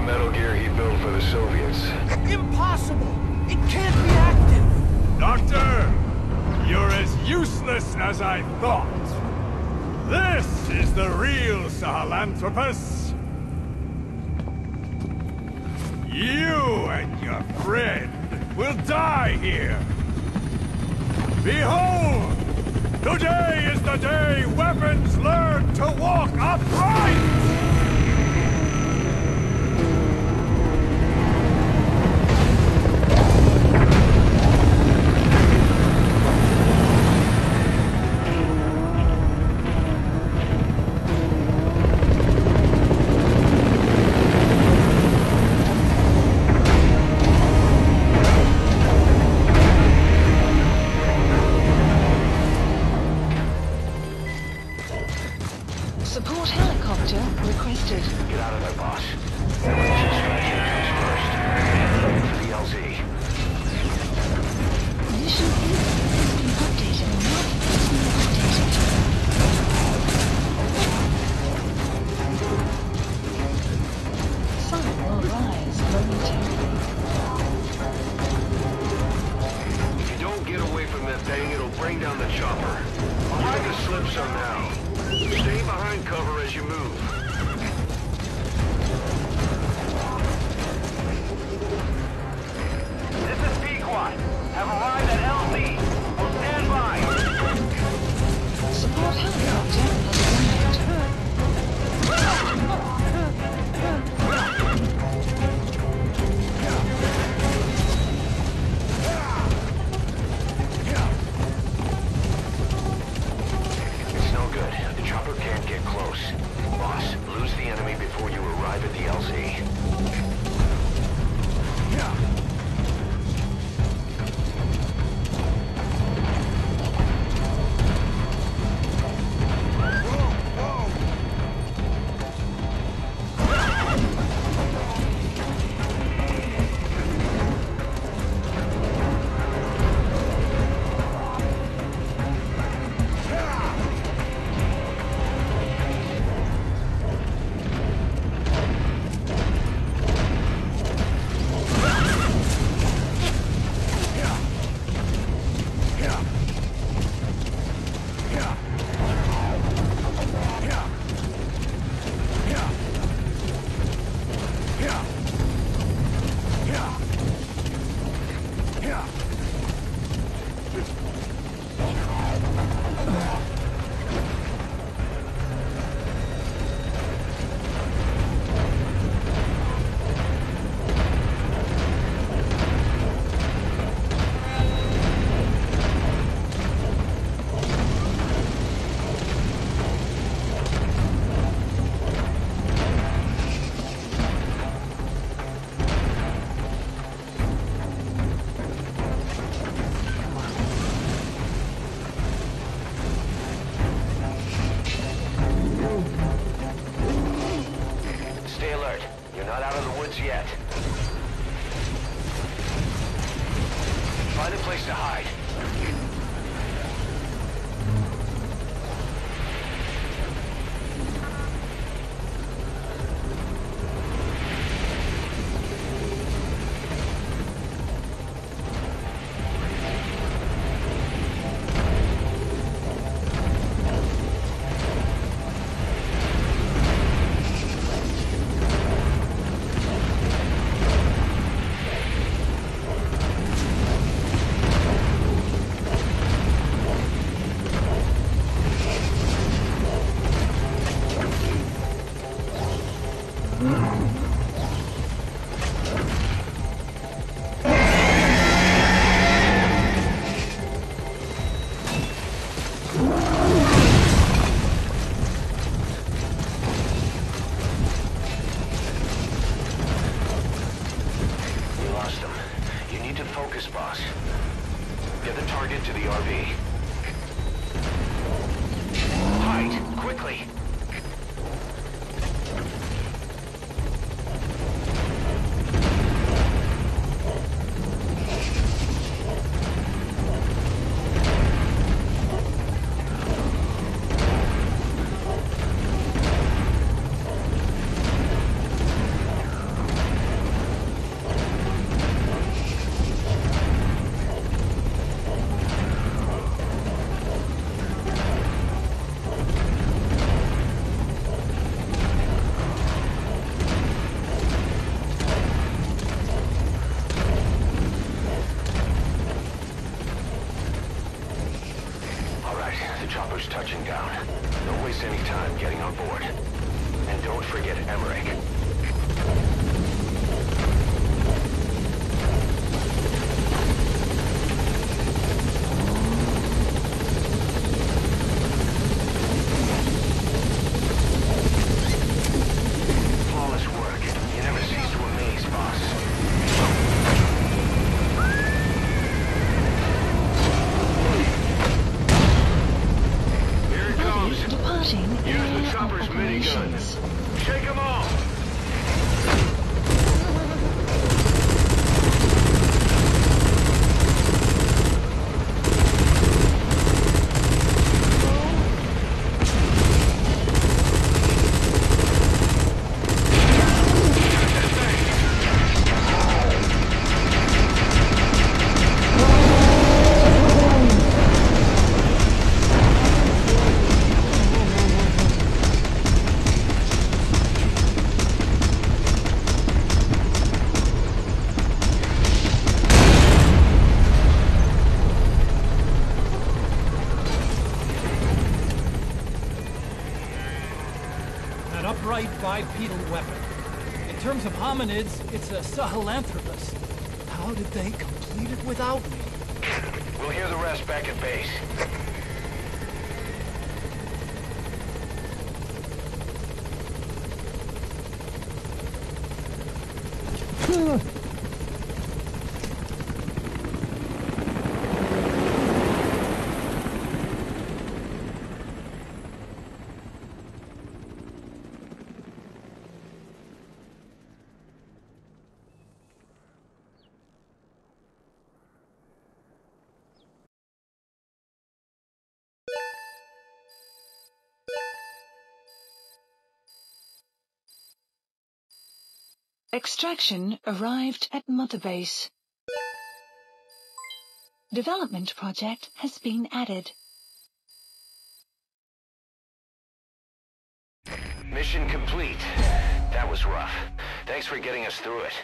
the metal gear he built for the Soviets. Impossible! It can't be active! Doctor! You're as useless as I thought. This is the real Sahelanthropus. You and your friend will die here. Behold! Today is the day weapons learn to walk upright! Now. Stay behind cover as you move. Target to the RV. Quickly. touching down. Don't waste any time getting on board. And don't forget Emmerich. Bipedal weapon. In terms of hominids, it's a Sahelanthropus. How did they complete it without me? We'll hear the rest back at base. Extraction arrived at Mother Base. Development project has been added. Mission complete. That was rough. Thanks for getting us through it.